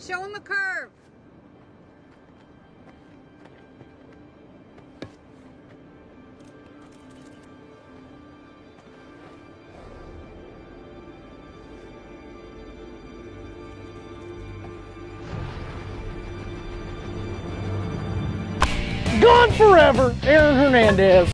Show him the curve. Gone forever, Aaron Hernandez.